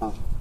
Oh.